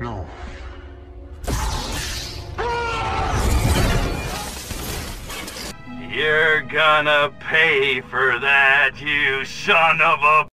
No. You're gonna pay for that, you son of a